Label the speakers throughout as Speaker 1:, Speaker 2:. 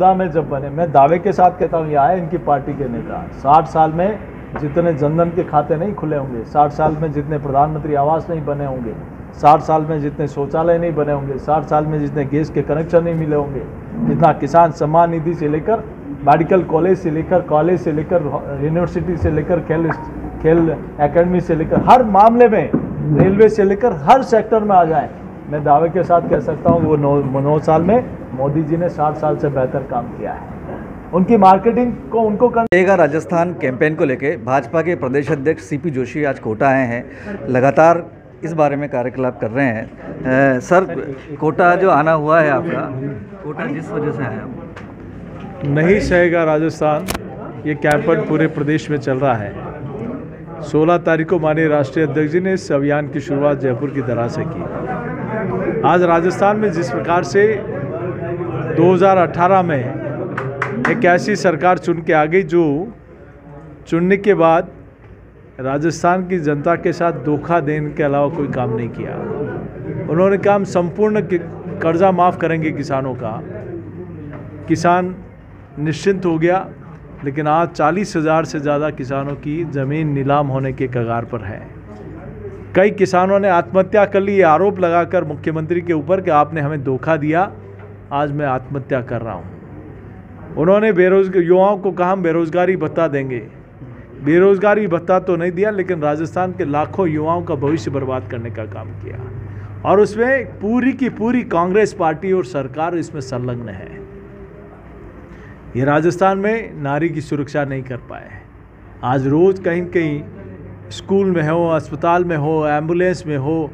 Speaker 1: खुदा में जब बने, मैं दावे के साथ कहता हूँ, ये आए इनकी पार्टी के नेता। साठ साल में जितने जनधन के खाते नहीं खुले होंगे, साठ साल में जितने प्रधानमंत्री आवास नहीं बने होंगे, साठ साल में जितने शौचालय नहीं बने होंगे, साठ साल में जितने गैस के कनेक्शन नहीं मिले होंगे जितना किसान सम्मान निधि से लेकर, मेडिकल कॉलेज से लेकर, कॉलेज से लेकर, यूनिवर्सिटी से लेकर, खेल खेल एकेडमी से लेकर, हर मामले में, रेलवे से लेकर, हर सेक्टर में आ जाए। मैं दावे के साथ कह सकता हूँ वो नौ नौ साल में मोदी जी ने सात साल से बेहतर काम किया है। उनकी मार्केटिंग को उनको
Speaker 2: करेगा राजस्थान कैंपेन को लेके भाजपा के प्रदेश अध्यक्ष सीपी जोशी आज कोटा आए हैं। लगातार इस बारे में कार्यकलाप कर रहे हैं। सर कोटा जो आना हुआ है आपका कोटा जिस वजह से आया?
Speaker 1: नहीं सहेगा राजस्थान ये कैंपेन पूरे प्रदेश में चल रहा है। 16 तारीख को माननीय राष्ट्रीय अध्यक्ष जी ने इस अभियान की शुरुआत जयपुर की तरह से की। आज राजस्थान में जिस प्रकार से 2018 में एक ऐसी सरकार चुन के आ गई जो चुनने के बाद राजस्थान की जनता के साथ धोखा देने के अलावा कोई काम नहीं किया। उन्होंने काम संपूर्ण कि- कर्जा माफ़ करेंगे किसानों का। किसान निश्चिंत हो गया, लेकिन आज चालीस हज़ार से ज़्यादा किसानों की ज़मीन नीलाम होने के कगार पर है। कई किसानों ने आत्महत्या कर ली। आरोप लगाकर मुख्यमंत्री के ऊपर कि आपने हमें धोखा दिया। आज मैं आत्महत्या कर रहा हूँ। उन्होंने बेरोजगार युवाओं को कहा, हम बेरोजगारी भत्ता देंगे। बेरोजगारी भत्ता तो नहीं दिया, लेकिन राजस्थान के लाखों युवाओं का भविष्य बर्बाद करने का काम किया। और उसमें पूरी की पूरी कांग्रेस पार्टी और सरकार इसमें संलग्न है। ये राजस्थान में नारी की सुरक्षा नहीं कर पाए। आज रोज़ कहीं कहीं स्कूल में हो अस्पताल में हो एंबुलेंस में हो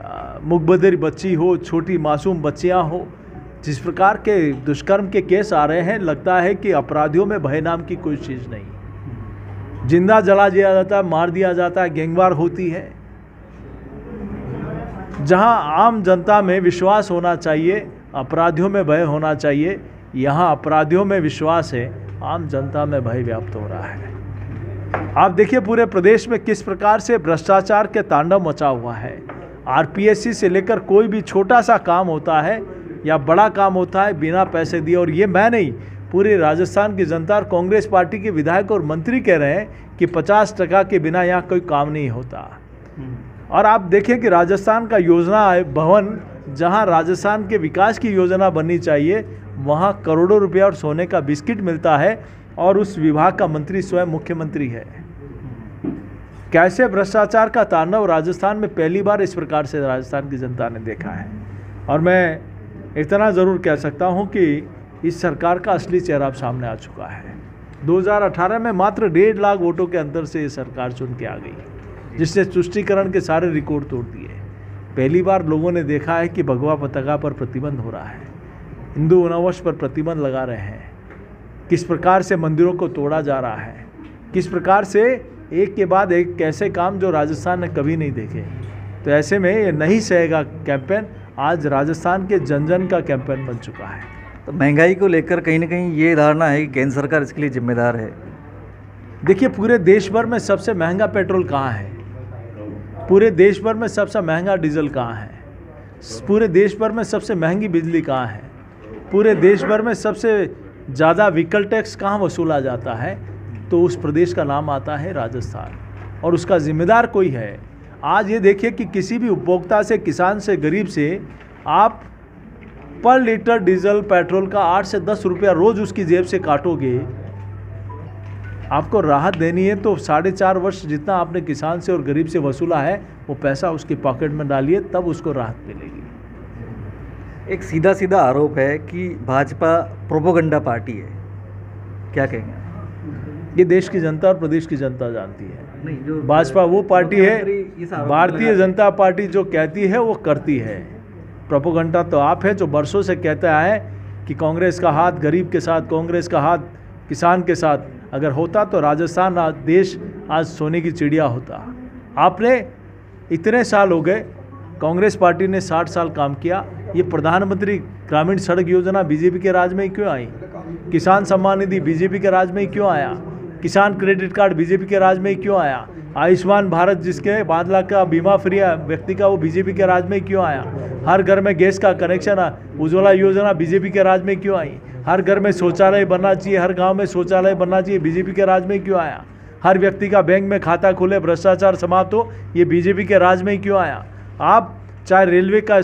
Speaker 1: आ, मुखबदिर बच्ची हो छोटी मासूम बच्चियाँ हो जिस प्रकार के दुष्कर्म के केस आ रहे हैं लगता है कि अपराधियों में भय नाम की कोई चीज़ नहीं ज़िंदा जला दिया जाता है मार दिया जाता है गैंगवार होती है। जहाँ आम जनता में विश्वास होना चाहिए अपराधियों में भय होना चाहिए यहाँ अपराधियों में विश्वास है आम जनता में भय व्याप्त हो रहा है। आप देखिए पूरे प्रदेश में किस प्रकार से भ्रष्टाचार के तांडव मचा हुआ है। आरपीएससी से लेकर कोई भी छोटा सा काम होता है या बड़ा काम होता है बिना पैसे दिए, और ये मैं नहीं, पूरे राजस्थान की जनता और कांग्रेस पार्टी के विधायक और मंत्री कह रहे हैं कि 50 टका के बिना यहाँ कोई काम नहीं होता। और आप देखें कि राजस्थान का योजना भवन, जहाँ राजस्थान के विकास की योजना बननी चाहिए, वहाँ करोड़ों रुपया और सोने का बिस्किट मिलता है, और उस विभाग का मंत्री स्वयं मुख्यमंत्री है। कैसे भ्रष्टाचार का तांडव राजस्थान में पहली बार इस प्रकार से राजस्थान की जनता ने देखा है? और मैं इतना ज़रूर कह सकता हूँ कि इस सरकार का असली चेहरा अब सामने आ चुका है। 2018 में मात्र डेढ़ लाख वोटों के अंतर से ये सरकार चुन के आ गई, जिसने तुष्टिकरण के सारे रिकॉर्ड तोड़ दिए। पहली बार लोगों ने देखा है कि भगवा पताका पर प्रतिबंध हो रहा है। हिंदू वनवश पर प्रतिबंध लगा रहे हैं। किस प्रकार से मंदिरों को तोड़ा जा रहा है? किस प्रकार से एक के बाद एक कैसे काम जो राजस्थान ने कभी नहीं देखे। तो ऐसे में ये नहीं सहेगा कैंपेन आज राजस्थान के जन जन का कैंपेन बन चुका है।
Speaker 2: तो महँगाई को लेकर कहीं ना कहीं ये धारणा है कि केंद्र सरकार इसके लिए जिम्मेदार है।
Speaker 1: देखिए पूरे देश भर में सबसे महँगा पेट्रोल कहाँ है? पूरे देश भर में सबसे महँगा डीजल कहाँ है? पूरे देश भर में सबसे महँगी बिजली कहाँ है? पूरे देश भर में सबसे ज़्यादा व्हीकल टैक्स कहाँ वसूला जाता है? तो उस प्रदेश का नाम आता है राजस्थान। और उसका जिम्मेदार कोई है? आज ये देखिए कि किसी भी उपभोक्ता से, किसान से, गरीब से, आप पर लीटर डीजल, पेट्रोल का आठ से दस रुपया रोज़ उसकी जेब से काटोगे। आपको राहत देनी है तो साढ़े चार वर्ष जितना आपने किसान से और गरीब से वसूला है, वो पैसा उसके पॉकेट में डालिए, तब उसको राहत मिलेगी।
Speaker 2: एक सीधा सीधा आरोप है कि भाजपा प्रोपोगंडा पार्टी है। क्या कहेंगे?
Speaker 1: ये देश की जनता और प्रदेश की जनता जानती है। भाजपा वो पार्टी है भारतीय जनता पार्टी जो कहती है वो करती है। प्रोपोगंडा तो आप है जो बरसों से कहता है कि कांग्रेस का हाथ गरीब के साथ कांग्रेस का हाथ किसान के साथ अगर होता तो राजस्थान आज देश आज सोने की चिड़िया होता। आपने इतने साल हो गए कांग्रेस पार्टी ने 60 साल काम किया ये प्रधानमंत्री ग्रामीण सड़क योजना बीजेपी के राज में ही क्यों आई? किसान सम्मान निधि बीजेपी के राज में ही क्यों आया? किसान क्रेडिट कार्ड बीजेपी के राज में क्यों आया? आयुष्मान भारत जिसके पाँच लाख का बीमा फ्री व्यक्ति का, वो बीजेपी के राज में क्यों आया? हर घर में गैस का कनेक्शन, उज्ज्वला योजना बीजेपी के राज में क्यों आई? हर घर में शौचालय बनना चाहिए, हर गाँव में शौचालय बनना चाहिए, बीजेपी के राज में क्यों आया? हर व्यक्ति का बैंक में खाता खुले, भ्रष्टाचार समाप्त हो, ये बीजेपी के राज में क्यों आया? आप चाहे रेलवे का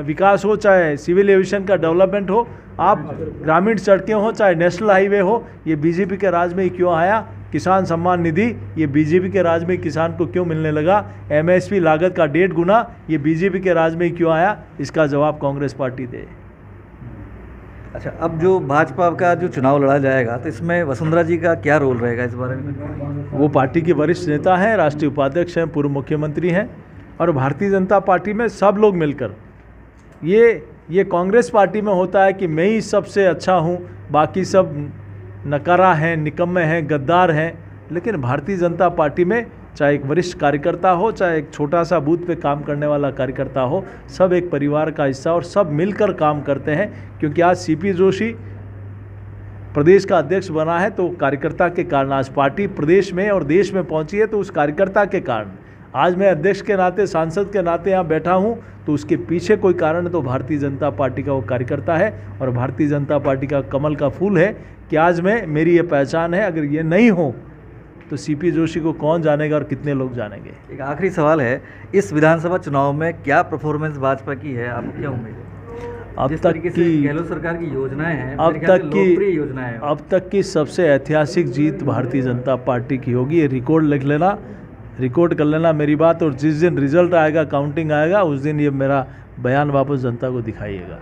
Speaker 1: विकास हो चाहे सिविल एविएशन का डेवलपमेंट हो आप ग्रामीण सड़कें हो चाहे नेशनल हाईवे हो ये बीजेपी के राज में क्यों आया? किसान सम्मान निधि ये बीजेपी के राज में किसान को क्यों मिलने लगा? एमएसपी लागत का डेढ़ गुना ये बीजेपी के राज में क्यों आया? इसका जवाब कांग्रेस पार्टी दे।
Speaker 2: अच्छा अब जो भाजपा का जो चुनाव लड़ा जाएगा तो इसमें वसुंधरा जी का क्या रोल रहेगा इस बारे में?
Speaker 1: वो पार्टी के वरिष्ठ नेता हैं राष्ट्रीय उपाध्यक्ष हैं पूर्व मुख्यमंत्री हैं। और भारतीय जनता पार्टी में सब लोग मिलकर। ये ये कांग्रेस पार्टी में होता है कि मैं ही सबसे अच्छा हूँ, बाकी सब नकारा हैं, निकम्मे हैं, गद्दार हैं। लेकिन भारतीय जनता पार्टी में चाहे एक वरिष्ठ कार्यकर्ता हो, चाहे एक छोटा सा बूथ पे काम करने वाला कार्यकर्ता हो, सब एक परिवार का हिस्सा और सब मिलकर काम करते हैं। क्योंकि आज सीपी जोशी प्रदेश का अध्यक्ष बना है तो कार्यकर्ता के कारण आज पार्टी प्रदेश में और देश में पहुँची है तो उस कार्यकर्ता के कारण। आज मैं अध्यक्ष के नाते सांसद के नाते यहाँ बैठा हूँ तो उसके पीछे कोई कारण तो भारतीय जनता पार्टी का वो कार्यकर्ता है और भारतीय जनता पार्टी का कमल का फूल है कि आज मैं मेरी ये पहचान है अगर ये नहीं हो तो सीपी जोशी को कौन जानेगा और कितने लोग जानेंगे?
Speaker 2: एक आखिरी सवाल है इस विधानसभा चुनाव में क्या परफॉर्मेंस भाजपा की है आपको क्या उम्मीद है?
Speaker 1: अब तक की
Speaker 2: गहलोत सरकार की योजनाएँ हैं
Speaker 1: अब तक की
Speaker 2: योजनाएँ
Speaker 1: अब तक की सबसे ऐतिहासिक जीत भारतीय जनता पार्टी की होगी ये रिकॉर्ड लिख लेना। रिकॉर्ड कर लेना मेरी बात और जिस दिन रिज़ल्ट आएगा, काउंटिंग आएगा, उस दिन ये मेरा बयान वापस जनता को दिखाइएगा।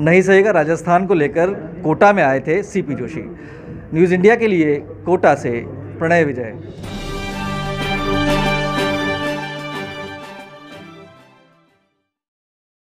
Speaker 2: नहीं सहेगा राजस्थान को लेकर कोटा में आए थे सीपी जोशी। न्यूज़ इंडिया के लिए कोटा से प्रणय विजय।